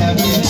I'm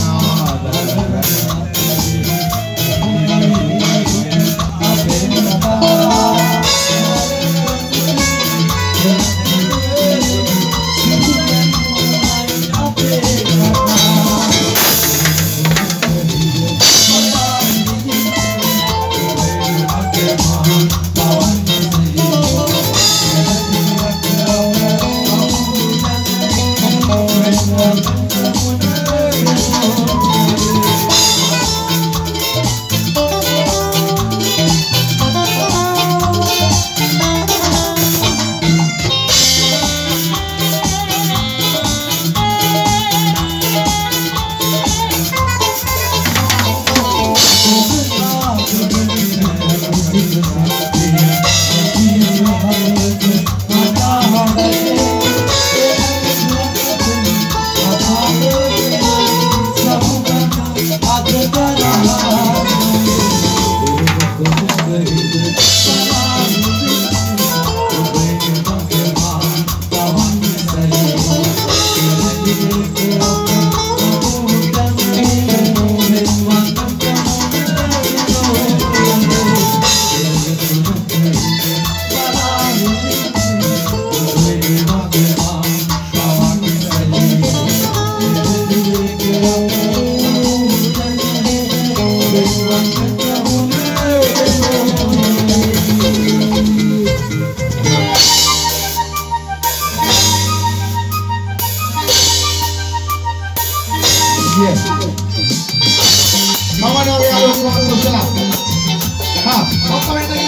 Yes. Mama, now we are going to go to the shop. Ha, Papa,